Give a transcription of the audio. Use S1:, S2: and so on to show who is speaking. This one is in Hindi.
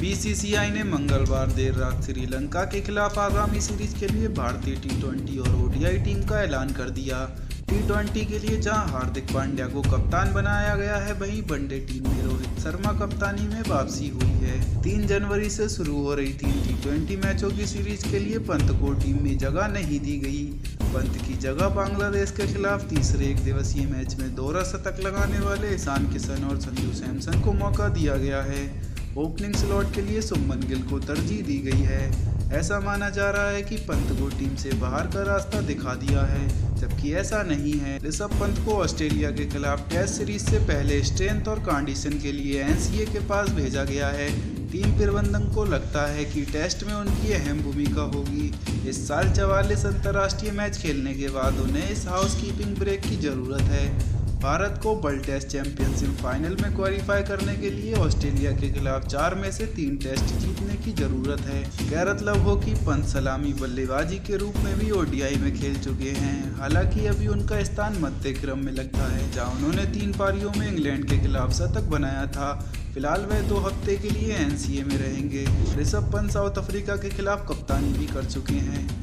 S1: बीसीसीआई ने मंगलवार देर रात श्रीलंका के खिलाफ आगामी सीरीज़ के लिए भारतीय टी और ओडीआई टीम का ऐलान कर दिया। टी के लिए जहाँ हार्दिक पांड्या को कप्तान बनाया गया है, वहीं वनडे टीम में रोहित शर्मा कप्तानी में वापसी हुई है। तीन जनवरी से शुरू हो रही तीन टी ट्वेंटी मैचों की सीरीज़ के लिए पंत को टीम में जगह नहीं दी गई। पंत की जगह बांग्लादेश के खिलाफ तीसरे एक दिवसीय मैच में दोहरा शतक लगाने वाले ईशान किशन और संजू सैमसन को मौका दिया गया है। ओपनिंग स्लॉट के लिए सुमन गिल को तरजीह दी गई है। ऐसा माना जा रहा है कि पंत को टीम से बाहर का रास्ता दिखा दिया है, जबकि ऐसा नहीं है। ऋषभ पंत को ऑस्ट्रेलिया के खिलाफ टेस्ट सीरीज़ से पहले स्ट्रेंथ और कंडीशन के लिए एनसीए के पास भेजा गया है। टीम प्रबंधन को लगता है कि टेस्ट में उनकी अहम भूमिका होगी। इस साल चवालीस अंतर्राष्ट्रीय मैच खेलने के बाद उन्हें इस हाउस कीपिंग ब्रेक की ज़रूरत है। भारत को वर्ल्ड टेस्ट चैंपियनशिप फाइनल में क्वालिफाई करने के लिए ऑस्ट्रेलिया के खिलाफ चार में से तीन टेस्ट जीतने की ज़रूरत है। गैरतलब हो कि पंत सलामी बल्लेबाजी के रूप में भी ओडीआई में खेल चुके हैं। हालाँकि अभी उनका स्थान मध्य क्रम में लगता है, जहाँ उन्होंने तीन पारियों में इंग्लैंड के खिलाफ शतक बनाया था। फ़िलहाल वह दो हफ़्ते के लिए एनसीए में रहेंगे। ऋषभ पंत साउथ अफ्रीका के खिलाफ कप्तानी भी कर चुके हैं।